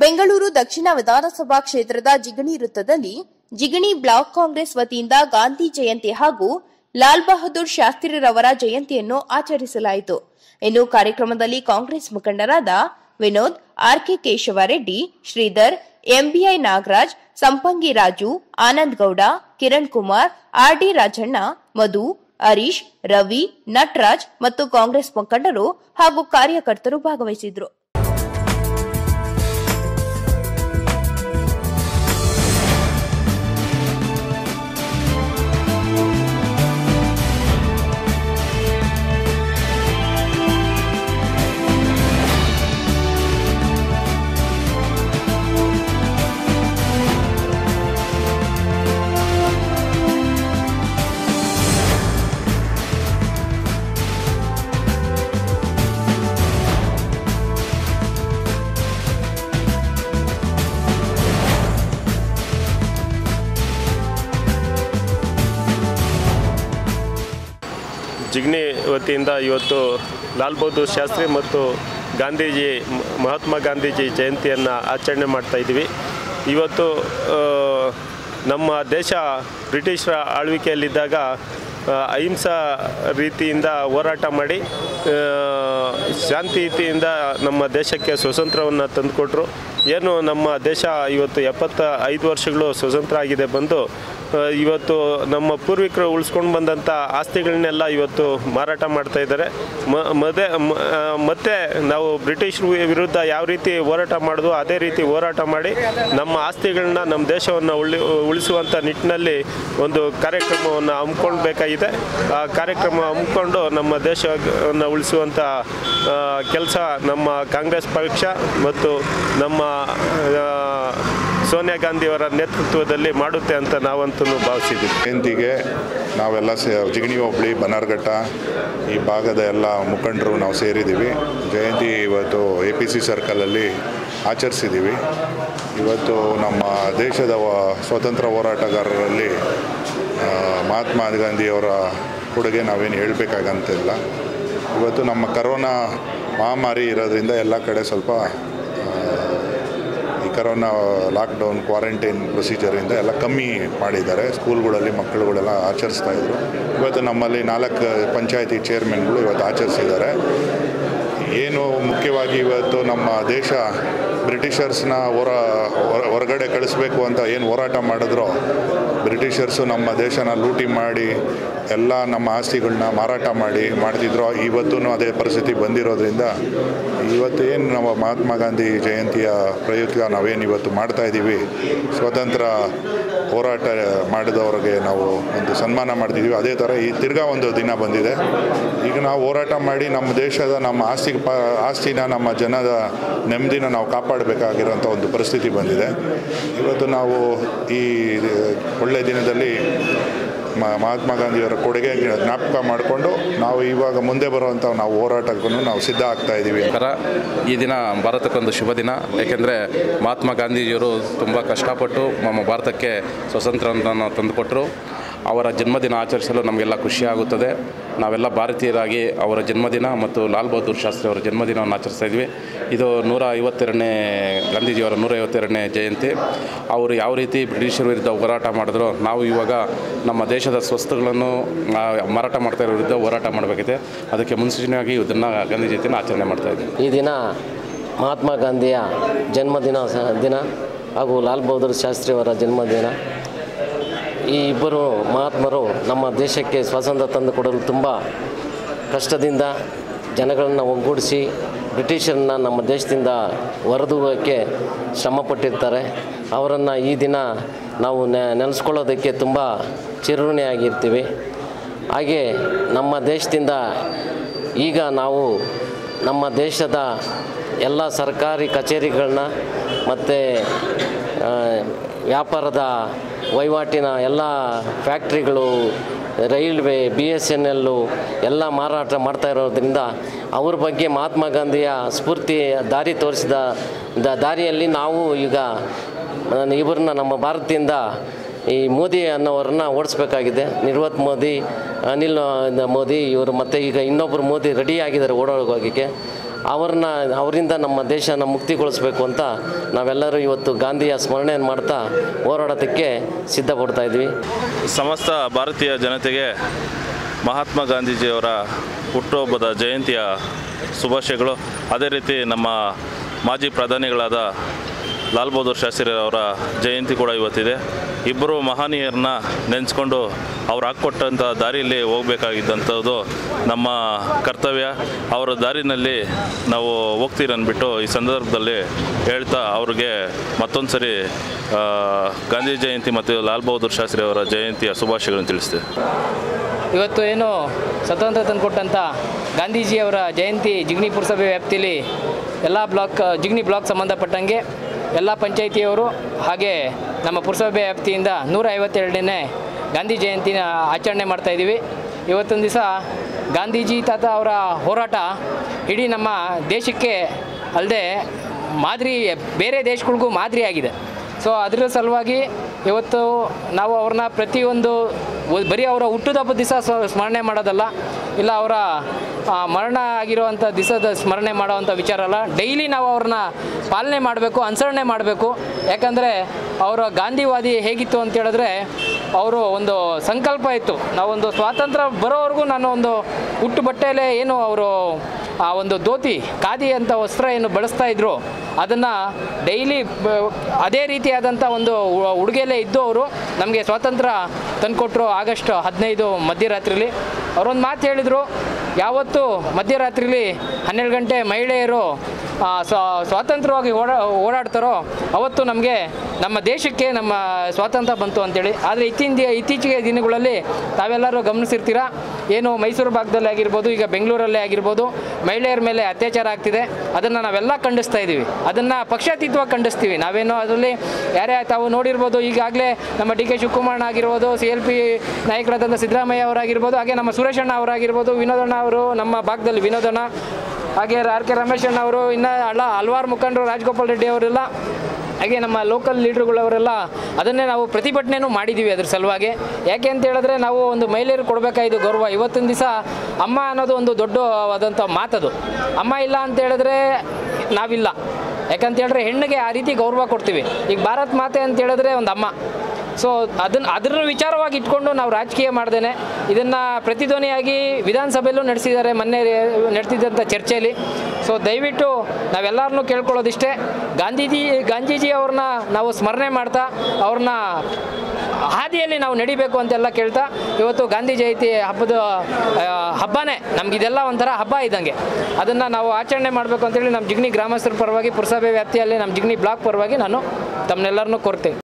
ಬೆಂಗಳೂರು ದಕ್ಷಿಣ ವಿಧಾನಸಭಾ ಕ್ಷೇತ್ರದ ಜಿಗಣಿ ವೃತ್ತದಲ್ಲಿ ಜಿಗಣಿ ಬ್ಲಾಕ್ ಕಾಂಗ್ರೆಸ್ ವತಿಯಿಂದ ಗಾಂಧಿ ಜಯಂತಿ ಹಾಗೂ ಲಾಲ್ ಬಹದ್ದೂರ್ ಶಾಸ್ತ್ರಿರವರ ಜಯಂತಿಯನ್ನು ಆಚರಿಸಲಾಯಿತು. ಇನ್ನು ಕಾರ್ಯಕ್ರಮದಲ್ಲಿ ಕಾಂಗ್ರೆಸ್ ಮುಖಂಡರಾದ Vinod, R K Keshavareddy, Sridhar, M B I Nagaraj, Sampangi Raju, Anand Gowda, Kiran Kumar, R D Rajanna, Madhu, Harish, Ravi, Nataraj ಮತ್ತು ಕಾಂಗ್ರೆಸ್ ಮುಖಂಡರು ಹಾಗೂ ಕಾರ್ಯಕರ್ತರು ಭಾಗವಹಿಸಿದ್ರು. ಜಿಗ್ನಿ ವತಿಯಿಂದ ಇವತ್ತು ಲಾಲ್ ಬಹದ್ದೂರ್ ಶಾಸ್ತ್ರಿ ಮತ್ತು ಗಾಂಧೀಜಿ, ಮಹಾತ್ಮ ಗಾಂಧೀಜಿ ಜಯಂತಿಯನ್ನು ಆಚರಣೆ ಮಾಡ್ತಾ ಇವತ್ತು ನಮ್ಮ ದೇಶ ಬ್ರಿಟಿಷರ ಆಳ್ವಿಕೆಯಲ್ಲಿದ್ದಾಗ ಅಹಿಂಸಾ ರೀತಿಯಿಂದ ಹೋರಾಟ ಮಾಡಿ ಶಾಂತಿ ಶಾಂತಿಯುತಿಯಿಂದ ನಮ್ಮ ದೇಶಕ್ಕೆ ಸ್ವತಂತ್ರವನ್ನು ತಂದುಕೊಟ್ರು. ಏನು ನಮ್ಮ ದೇಶ ಇವತ್ತು ಎಪ್ಪತ್ತ ಐದು ವರ್ಷಗಳು ಸ್ವತಂತ್ರ ಆಗಿದೆ ಬಂದು ಇವತ್ತು ನಮ್ಮ ಪೂರ್ವಿಕರು ಉಳಿಸ್ಕೊಂಡು ಬಂದಂಥ ಆಸ್ತಿಗಳನ್ನೆಲ್ಲ ಇವತ್ತು ಮಾರಾಟ ಮಾಡ್ತಾ ಇದ್ದಾರೆ. ಮದೆ ಮತ್ತೆ ನಾವು ಬ್ರಿಟಿಷ್ ವಿರುದ್ಧ ಯಾವ ರೀತಿ ಹೋರಾಟ ಮಾಡಿದ್ವು ಅದೇ ರೀತಿ ಹೋರಾಟ ಮಾಡಿ ನಮ್ಮ ಆಸ್ತಿಗಳನ್ನ ನಮ್ಮ ದೇಶವನ್ನು ಉಳಿ ಉಳಿಸುವಂಥ ನಿಟ್ಟಿನಲ್ಲಿ ಒಂದು ಕಾರ್ಯಕ್ರಮವನ್ನು ಹಮ್ಮಿಕೊಳ್ಬೇಕಾಗಿದೆ. ಆ ಕಾರ್ಯಕ್ರಮ ಹಮ್ಮಿಕೊಂಡು ನಮ್ಮ ದೇಶವನ್ನು ಉಳಿಸುವಂಥ ಕೆಲಸ ನಮ್ಮ ಕಾಂಗ್ರೆಸ್ ಪಕ್ಷ ಮತ್ತು ನಮ್ಮ ಸೋನಿಯಾ ಗಾಂಧಿಯವರ ನೇತೃತ್ವದಲ್ಲಿ ಮಾಡುತ್ತೆ ಅಂತ ನಾವಂತೂ ಭಾವಿಸಿದ್ದೀವಿ. ಜಯಂತಿಗೆ ನಾವೆಲ್ಲ ಜಿಗಣಿ ಹೋಬಳಿ, ಬನಾರ್ಘಟ್ಟ, ಈ ಭಾಗದ ಎಲ್ಲ ಮುಖಂಡರು ನಾವು ಸೇರಿದ್ದೀವಿ. ಜಯಂತಿ ಇವತ್ತು ಎ ಪಿ ಸಿ ಸರ್ಕಲಲ್ಲಿ ಆಚರಿಸಿದ್ದೀವಿ. ಇವತ್ತು ನಮ್ಮ ದೇಶದ ಸ್ವಾತಂತ್ರ್ಯ ಹೋರಾಟಗಾರರಲ್ಲಿ ಮಹಾತ್ಮ ಗಾಂಧಿಯವರ ಕೊಡುಗೆ ನಾವೇನು ಹೇಳಬೇಕಾಗಂತಿಲ್ಲ. ಇವತ್ತು ನಮ್ಮ ಕರೋನಾ ಮಹಾಮಾರಿ ಇರೋದ್ರಿಂದ ಎಲ್ಲ ಕಡೆ ಸ್ವಲ್ಪ ಕರೋನಾ ಲಾಕ್ಡೌನ್ ಕ್ವಾರಂಟೈನ್ ಪ್ರೊಸೀಜರಿಂದ ಎಲ್ಲ ಕಮ್ಮಿ ಮಾಡಿದ್ದಾರೆ. ಸ್ಕೂಲ್ಗಳಲ್ಲಿ ಮಕ್ಕಳುಗಳೆಲ್ಲ ಆಚರಿಸ್ತಾ ಇದ್ರು. ಇವತ್ತು ನಮ್ಮಲ್ಲಿ ನಾಲ್ಕು ಪಂಚಾಯತಿ ಚೇರ್ಮನ್ಗಳು ಇವತ್ತು ಆಚರಿಸಿದ್ದಾರೆ. ಏನು ಮುಖ್ಯವಾಗಿ ಇವತ್ತು ನಮ್ಮ ದೇಶ ಬ್ರಿಟಿಷರ್ಸ್ನ ಹೊರ, ಹೊರ- ಹೊರಗಡೆ ಕಳಿಸ್ಬೇಕು ಅಂತ ಏನು ಹೋರಾಟ ಮಾಡಿದ್ರೋ, ಬ್ರಿಟಿಷರ್ಸು ನಮ್ಮ ದೇಶನ ಲೂಟಿ ಮಾಡಿ, ಎಲ್ಲ ನಮ್ಮ ಆಸ್ತಿಗಳನ್ನ ಮಾರಾಟ ಮಾಡಿ ಮಾಡ್ತಿದ್ರು ಇವತ್ತೂ ಅದೇ ಪರಿಸ್ಥಿತಿ ಬಂದಿರೋದ್ರಿಂದ ಇವತ್ತು ಏನು ನಮ್ಮ ಮಹಾತ್ಮ ಗಾಂಧಿ ಜಯಂತಿಯ ಪ್ರಯುಕ್ತ ನಾವೇನು ಇವತ್ತು ಮಾಡ್ತಾ ಇದ್ದೀವಿ ಸ್ವತಂತ್ರ ಹೋರಾಟ ಮಾಡಿದವ್ರಿಗೆ ನಾವು ಒಂದು ಸನ್ಮಾನ ಮಾಡ್ತಿದ್ದೀವಿ ಅದೇ ಥರ ಈ ತಿರ್ಗಾ ಒಂದು ದಿನ ಬಂದಿದೆ. ಈಗ ನಾವು ಹೋರಾಟ ಮಾಡಿ ನಮ್ಮ ದೇಶದ ನಮ್ಮ ಆಸ್ತಿ ಆಸ್ತಿನ ನಮ್ಮ ಜನದ ನೆಮ್ಮದಿನ ನಾವು ಕಾಪಾಡಬೇಕಾಗಿರೋಂಥ ಒಂದು ಪರಿಸ್ಥಿತಿ ಬಂದಿದೆ. ಇವತ್ತು ನಾವು ಈ ಒಳ್ಳೆಯ ದಿನದಲ್ಲಿ ಮಹಾತ್ಮ ಗಾಂಧಿಯವರ ಕೊಡುಗೆ ಜ್ಞಾಪಕ ಮಾಡಿಕೊಂಡು ನಾವು ಇವಾಗ ಮುಂದೆ ಬರುವಂಥ ನಾವು ಹೋರಾಟಕ್ಕೂ ನಾವು ಸಿದ್ಧ ಆಗ್ತಾ ಇದ್ದೀವಿ ಥರ ಈ ದಿನ ಭಾರತಕ್ಕೊಂದು ಶುಭ ದಿನ. ಏಕೆಂದರೆ ಮಹಾತ್ಮ ಗಾಂಧೀಜಿಯವರು ತುಂಬ ಕಷ್ಟಪಟ್ಟು ನಮ್ಮ ಭಾರತಕ್ಕೆ ಸ್ವಾತಂತ್ರ್ಯವನ್ನು ತಂದುಕೊಟ್ಟರು ಅವರ ಜನ್ಮದಿನ ಆಚರಿಸಲು ನಮಗೆಲ್ಲ ಖುಷಿಯಾಗುತ್ತದೆ ನಾವೆಲ್ಲ ಭಾರತೀಯರಾಗಿ ಅವರ ಜನ್ಮದಿನ ಮತ್ತು ಲಾಲ್ ಬಹದ್ದೂರ್ ಶಾಸ್ತ್ರಿ ಅವರ ಜನ್ಮದಿನವನ್ನು ಆಚರಿಸ್ತಾ ಇದ್ವಿ. ಇದು ನೂರ ಐವತ್ತೆರಡನೇ ಗಾಂಧೀಜಿಯವರ ನೂರ ಐವತ್ತೆರಡನೇ ಜಯಂತಿ. ಅವರು ಯಾವ ರೀತಿ ಬ್ರಿಟಿಷರ ವಿರುದ್ಧ ಹೋರಾಟ ಮಾಡಿದ್ರು, ನಾವು ಇವಾಗ ನಮ್ಮ ದೇಶದ ಸ್ವಸ್ತುಗಳನ್ನು ಮಾರಾಟ ಮಾಡ್ತಾ ಇರೋ ವಿರುದ್ಧ ಹೋರಾಟ ಮಾಡಬೇಕಿದೆ. ಅದಕ್ಕೆ ಮುನ್ಸೂಚನೆಯಾಗಿ ಇದನ್ನು ಗಾಂಧಿ ಜಯಂತಿನ ಆಚರಣೆ ಮಾಡ್ತಾ ಇದ್ದೀವಿ ಈ ದಿನ ಮಹಾತ್ಮ ಗಾಂಧಿಯ ಜನ್ಮದಿನ ದಿನ ಹಾಗೂ ಲಾಲ್ ಬಹದ್ದೂರ್ ಶಾಸ್ತ್ರಿಯವರ ಜನ್ಮದಿನ ಈ ಇಬ್ಬರು ಮಹಾತ್ಮರು ನಮ್ಮ ದೇಶಕ್ಕೆ ಸ್ವಾತಂತ್ರ್ಯ ತಂದುಕೊಡಲು ತುಂಬ ಕಷ್ಟದಿಂದ ಜನಗಳನ್ನು ಒಗ್ಗೂಡಿಸಿ ಬ್ರಿಟಿಷರನ್ನ ನಮ್ಮ ದೇಶದಿಂದ ಹೊರದೂಗೋಕ್ಕೆ ಶ್ರಮಪಟ್ಟಿರ್ತಾರೆ ಅವರನ್ನು ಈ ದಿನ ನಾವು ನೆನೆಸ್ಕೊಳ್ಳೋದಕ್ಕೆ ತುಂಬ ಚಿರಋಣಿಯಾಗಿರ್ತೀವಿ. ಹಾಗೆ ನಮ್ಮ ದೇಶದಿಂದ ಈಗ ನಾವು ನಮ್ಮ ದೇಶದ ಎಲ್ಲ ಸರ್ಕಾರಿ ಕಚೇರಿಗಳನ್ನ ಮತ್ತು ವ್ಯಾಪಾರದ ವಹಿವಾಟಿನ ಎಲ್ಲ ಫ್ಯಾಕ್ಟ್ರಿಗಳು, railway B S N L ಎಲ್ಲ ಮಾರಾಟ ಮಾಡ್ತಾ ಇರೋದ್ರಿಂದ ಅವ್ರ ಬಗ್ಗೆ ಮಹಾತ್ಮ ಗಾಂಧಿಯ ಸ್ಫೂರ್ತಿ ದಾರಿ ತೋರಿಸಿದ ದಾರಿಯಲ್ಲಿ ನಾವು ಈಗ ನಾನು ಇವ್ರನ್ನ ನಮ್ಮ ಭಾರತದಿಂದ ಈ ಮೋದಿ ಅನ್ನೋರನ್ನ ಓಡಿಸ್ಬೇಕಾಗಿದೆ. ನಿರ್ವತ್ ಮೋದಿ, ಅನಿಲ್ ಮೋದಿ ಇವರು ಮತ್ತು ಈಗ ಇನ್ನೊಬ್ಬರು ಮೋದಿ ರೆಡಿ ಆಗಿದ್ದಾರೆ ಓಡೋಗೋಕ್ಕೆ ಅವ್ರನ್ನ, ಅವರಿಂದ ನಮ್ಮ ದೇಶನ ಮುಕ್ತಿಗೊಳಿಸ್ಬೇಕು ಅಂತ ನಾವೆಲ್ಲರೂ ಇವತ್ತು ಗಾಂಧಿಯ ಸ್ಮರಣೆಯನ್ನು ಮಾಡ್ತಾ ಹೋರಾಡೋದಕ್ಕೆ ಸಿದ್ಧಪಡ್ತಾ ಇದ್ವಿ. ಸಮಸ್ತ ಭಾರತೀಯ ಜನತೆಗೆ ಮಹಾತ್ಮ ಗಾಂಧೀಜಿಯವರ ಹುಟ್ಟುಹಬ್ಬದ ಜಯಂತಿಯ ಶುಭಾಶಯಗಳು. ಅದೇ ರೀತಿ ನಮ್ಮ ಮಾಜಿ ಪ್ರಧಾನಿಗಳಾದ ಲಾಲ್ ಬಹದ್ದೂರ್ ಶಾಸ್ತ್ರಿ ಅವರ ಜಯಂತಿ ಕೂಡ ಇವತ್ತಿದೆ. ಇಬ್ಬರು ಮಹನೀಯರನ್ನ ನೆನೆಸ್ಕೊಂಡು ಅವ್ರು ಹಾಕ್ಕೊಟ್ಟಂಥ ದಾರಿಯಲ್ಲಿ ಹೋಗಬೇಕಾಗಿದ್ದಂಥದ್ದು ನಮ್ಮ ಕರ್ತವ್ಯ. ಅವರ ದಾರಿನಲ್ಲಿ ನಾವು ಹೋಗ್ತೀರನ್ಬಿಟ್ಟು ಈ ಸಂದರ್ಭದಲ್ಲಿ ಹೇಳ್ತಾ ಅವ್ರಿಗೆ ಮತ್ತೊಂದು ಸರಿ ಗಾಂಧಿ ಜಯಂತಿ ಮತ್ತು ಲಾಲ್ ಬಹದ್ದೂರ್ ಶಾಸ್ತ್ರಿ ಅವರ ಜಯಂತಿಯ ಶುಭಾಶಯಗಳನ್ನು ತಿಳಿಸ್ತೇವೆ. ಇವತ್ತು ಏನು ಸ್ವತಂತ್ರ ತಂದುಕೊಟ್ಟಂಥ ಗಾಂಧೀಜಿಯವರ ಜಯಂತಿ ಜಿಗ್ನಿ ಪುರಸಭೆ ವ್ಯಾಪ್ತಿಯಲ್ಲಿ ಎಲ್ಲ ಬ್ಲಾಕ್, ಜಿಗ್ನಿ ಬ್ಲಾಕ್ ಸಂಬಂಧಪಟ್ಟಂಗೆ ಎಲ್ಲ ಪಂಚಾಯಿತಿಯವರು ಹಾಗೆ ನಮ್ಮ ಪುರಸಭೆ ವ್ಯಾಪ್ತಿಯಿಂದ ನೂರ ಐವತ್ತೆರಡನೇ ಗಾಂಧಿ ಜಯಂತಿನ ಆಚರಣೆ ಮಾಡ್ತಾಯಿದ್ದೀವಿ ಇವತ್ತೊಂದು ದಿವಸ ಗಾಂಧೀಜಿ ತಾತ ಅವರ ಹೋರಾಟ ಇಡೀ ನಮ್ಮ ದೇಶಕ್ಕೆ ಅಲ್ಲದೆ ಮಾದರಿ, ಬೇರೆ ದೇಶಗಳಿಗೂ ಮಾದರಿಯಾಗಿದೆ. ಸೊ ಅದರ ಸಲುವಾಗಿ ಇವತ್ತು ನಾವು ಅವ್ರನ್ನ ಪ್ರತಿಯೊಂದು ಬರೀ ಅವರ ಹುಟ್ಟುಹಬ್ಬದ ದಿವಸ ಸ್ಮರಣೆ ಮಾಡೋದಲ್ಲ, ಇಲ್ಲ ಅವರ ಮರಣ ಆಗಿರುವಂಥ ದಿವಸದ ಸ್ಮರಣೆ ಮಾಡೋವಂಥ ವಿಚಾರ ಅಲ್ಲ. ಡೈಲಿ ನಾವು ಅವ್ರನ್ನ ಪಾಲನೆ ಮಾಡಬೇಕು, ಅನುಸರಣೆ ಮಾಡಬೇಕು. ಯಾಕಂದರೆ ಅವರ ಗಾಂಧಿವಾದಿ ಹೇಗಿತ್ತು ಅಂತ ಹೇಳಿದ್ರೆ, ಅವರು ಒಂದು ಸಂಕಲ್ಪ ಇತ್ತು. ನಾವೊಂದು ಸ್ವಾತಂತ್ರ್ಯ ಬರೋವರೆಗೂ ನಾನು ಒಂದು ಹುಟ್ಟು ಬಟ್ಟೆಯಲ್ಲೇ ಏನು ಅವರು, ಆ, ಒಂದು ಧೋತಿ ಖಾದಿ ಅಂತ ವಸ್ತ್ರ ಏನು ಬಳಸ್ತಾ ಇದ್ರು. ಅದನ್ನು ಡೈಲಿ ಅದೇ ರೀತಿಯಾದಂಥ ಒಂದು ಉಡುಗೆಯಲ್ಲೇ ಇದ್ದು ಅವರು ನಮಗೆ ಸ್ವಾತಂತ್ರ್ಯ ತಂದುಕೊಟ್ರು ಆಗಸ್ಟ್ ಹದಿನೈದು ಮಧ್ಯರಾತ್ರಿಲಿ. ಅವರೊಂದು ಮಾತು ಹೇಳಿದರು, ಯಾವತ್ತು ಮಧ್ಯರಾತ್ರಿಲಿ ಹನ್ನೆರಡು ಗಂಟೆ ಮಹಿಳೆಯರು ಸ್ವಾತಂತ್ರ್ಯವಾಗಿ ಓಡಾ, ಓಡಾಡ್ತಾರೋ, ಅವತ್ತು ನಮಗೆ ನಮ್ಮ ದೇಶಕ್ಕೆ ನಮ್ಮ ಸ್ವಾತಂತ್ರ್ಯ ಬಂತು ಅಂತೇಳಿ. ಆದರೆ ಇತ್ತೀಚಿನ ಇತ್ತೀಚೆಗೆ ದಿನಗಳಲ್ಲಿ ತಾವೆಲ್ಲರೂ ಗಮನಿಸಿರ್ತೀರಾ? ಏನು ಮೈಸೂರು ಭಾಗದಲ್ಲಿ ಆಗಿರ್ಬೋದು, ಈಗ ಬೆಂಗಳೂರಲ್ಲೇ ಆಗಿರ್ಬೋದು, ಮಹಿಳೆಯರ ಮೇಲೆ ಅತ್ಯಾಚಾರ ಆಗ್ತಿದೆ. ಅದನ್ನು ನಾವೆಲ್ಲ ಖಂಡಿಸ್ತಾ ಇದ್ದೀವಿ. ಅದನ್ನು ಪಕ್ಷಾತೀತವಾಗಿ ಖಂಡಿಸ್ತೀವಿ. ನಾವೇನೋ ಅದರಲ್ಲಿ ಯಾರೇ ತಾವು ನೋಡಿರ್ಬೋದು, ಈಗಾಗಲೇ ನಮ್ಮ ಡಿ ಕೆ ಶಿವಕುಮಾರ್ ಆಗಿರ್ಬೋದು, ಸಿ ಎಲ್ ಪಿ ನಾಯಕರಾದಂಥ ಸಿದ್ದರಾಮಯ್ಯ ಅವರಾಗಿರ್ಬೋದು, ಹಾಗೆ ನಮ್ಮ ಸುರೇಶಣ್ಣ ಅವರಾಗಿರ್ಬೋದು, ವಿನೋದಣ್ಣ ಅವರು ನಮ್ಮ ಭಾಗದಲ್ಲಿ ವಿನೋದಣ್ಣ. ಹಾಗೆ ಆರ್ ಕೆ ರಮೇಶ್ ಅಣ್ಣ ಅವರು ಇನ್ನು ಅಲ್ಲ, ಹಲವಾರು ಮುಖಂಡರು ರಾಜಗೋಪಾಲ್ ರೆಡ್ಡಿ ಅವರೆಲ್ಲ, ಹಾಗೆ ನಮ್ಮ ಲೋಕಲ್ ಲೀಡ್ರುಗಳವರೆಲ್ಲ ಅದನ್ನೇ ನಾವು ಪ್ರತಿಭಟನೆಯೂ ಮಾಡಿದ್ದೀವಿ ಅದ್ರ ಸಲುವಾಗಿ. ಯಾಕೆ ಅಂತ ಹೇಳಿದ್ರೆ ನಾವು ಒಂದು ಮಹಿಳೆಯರು ಕೊಡಬೇಕಾಯ್ದು ಗೌರವ. ಇವತ್ತಿನ ದಿವಸ ಅಮ್ಮ ಅನ್ನೋದು ಒಂದು ದೊಡ್ಡವಾದಂಥ ಮಾತದು. ಅಮ್ಮ ಇಲ್ಲ ಅಂತ ಹೇಳಿದ್ರೆ ನಾವಿಲ್ಲ. ಯಾಕಂತ ಹೇಳಿದ್ರೆ ಹೆಣ್ಣಿಗೆ ಆ ರೀತಿ ಗೌರವ ಕೊಡ್ತೀವಿ. ಈಗ ಭಾರತ್ ಮಾತೆ ಅಂತ ಹೇಳಿದ್ರೆ ಒಂದು ಅಮ್ಮ. ಸೊ ಅದನ್ನ ಅದರ ವಿಚಾರವಾಗಿ ಇಟ್ಕೊಂಡು ನಾವು ರಾಜಕೀಯ ಮಾಡ್ದೇನೆ. ಇದನ್ನು ಪ್ರತಿಧ್ವನಿಯಾಗಿ ವಿಧಾನಸಭೆಯಲ್ಲೂ ನಡೆಸಿದ್ದಾರೆ, ಮೊನ್ನೆ ನಡೆಸಿದಂಥ ಚರ್ಚೆಯಲ್ಲಿ. ಸೊ ದಯವಿಟ್ಟು ನಾವೆಲ್ಲರನ್ನೂ ಕೇಳ್ಕೊಳ್ಳೋದಿಷ್ಟೇ. ಗಾಂಧೀಜಿ ಗಾಂಧೀಜಿ ಅವ್ರನ್ನ ನಾವು ಸ್ಮರಣೆ ಮಾಡ್ತಾ, ಅವ್ರನ್ನ ಹಾದಿಯಲ್ಲಿ ನಾವು ನಡಿಬೇಕು ಅಂತೆಲ್ಲ ಕೇಳ್ತಾ, ಇವತ್ತು ಗಾಂಧಿ ಜಯಂತಿ ಹಬ್ಬದ ಹಬ್ಬನೇ. ನಮಗಿದೆಲ್ಲ ಒಂಥರ ಹಬ್ಬ ಇದ್ದಂಗೆ. ಅದನ್ನು ನಾವು ಆಚರಣೆ ಮಾಡಬೇಕು ಅಂತೇಳಿ ನಮ್ಮ ಜಿಗ್ನಿ ಗ್ರಾಮಸ್ಥರ ಪರವಾಗಿ, ಪುರಸಭೆ ವ್ಯಾಪ್ತಿಯಲ್ಲಿ ನಮ್ಮ ಜಿಗ್ನಿ ಬ್ಲಾಕ್ ಪರವಾಗಿ ನಾನು ತಮ್ಮನ್ನೆಲ್ಲರನ್ನೂ ಕೋರ್ತೇನೆ.